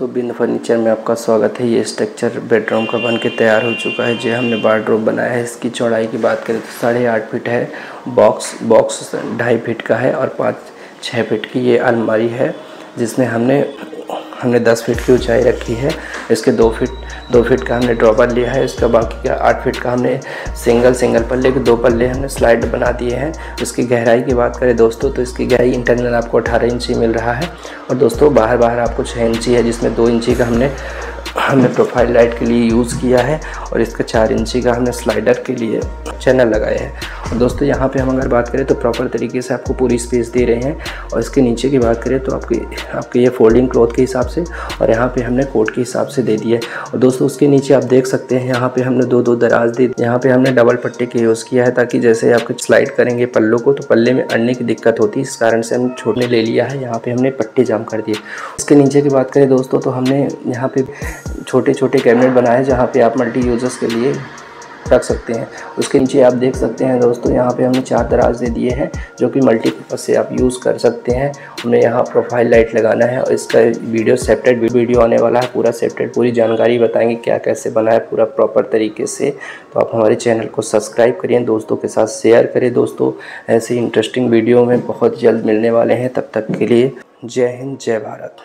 तो बिंद फर्नीचर में आपका स्वागत है। ये स्ट्रक्चर बेडरूम का बन के तैयार हो चुका है। जो हमने वार्ड्रोब बनाया है, इसकी चौड़ाई की बात करें तो साढ़े आठ फिट है। बॉक्स बॉक्स ढाई फिट का है और पाँच छः फिट की ये अलमारी है, जिसमें हमने हमने दस फीट की ऊंचाई रखी है। इसके दो फीट दो फीट का हमने ड्रॉपर लिया है। इसका बाकी का आठ फीट का हमने सिंगल सिंगल पल्ले के दो पल्ले हमने स्लाइड बना दिए हैं। इसकी गहराई की बात करें दोस्तों तो इसकी गहराई इंटरनल आपको अठारह इंची मिल रहा है। और दोस्तों बाहर बाहर आपको छः इंची है, जिसमें दो इंची का हमने हमने प्रोफ़ाइल लाइट के लिए यूज़ किया है। और इसका चार इंची का हमने स्लाइडर के लिए चैनल लगाए हैं। और दोस्तों, यहाँ पे हम अगर बात करें तो प्रॉपर तरीके से आपको पूरी स्पेस दे रहे हैं। और इसके नीचे की बात करें तो आपके आपके ये फोल्डिंग क्लॉथ के हिसाब से और यहाँ पे हमने कोट के हिसाब से दे दिया है। और दोस्तों, उसके नीचे आप देख सकते हैं, यहाँ पे हमने दो दो दराज दे, यहाँ पे हमने डबल पट्टे के यूज़ किया है ताकि जैसे आप स्लाइड करेंगे पल्लों को तो पल्ले में अड़ने की दिक्कत होती है। इस कारण से हम छोड़ने ले लिया है, यहाँ पे हमने पट्टे जाम कर दिए। इसके नीचे की बात करें दोस्तों तो हमने यहाँ पे छोटे छोटे कैबिनेट बनाए जहाँ पे आप मल्टी यूज़र्स के लिए रख सकते हैं। उसके नीचे आप देख सकते हैं दोस्तों, यहाँ पे हमने चार दराज दे दिए हैं, जो कि मल्टीपर्पज़ से आप यूज़ कर सकते हैं। हमें यहाँ प्रोफ़ाइल लाइट लगाना है और इसका वीडियो सेपरेट वीडियो आने वाला है। पूरा सेपरेट पूरी जानकारी बताएँगे क्या कैसे बना है पूरा प्रॉपर तरीके से। तो आप हमारे चैनल को सब्सक्राइब करिए, दोस्तों के साथ शेयर करें दोस्तों। ऐसे इंटरेस्टिंग वीडियो में बहुत जल्द मिलने वाले हैं। तब तक के लिए जय हिंद, जय भारत।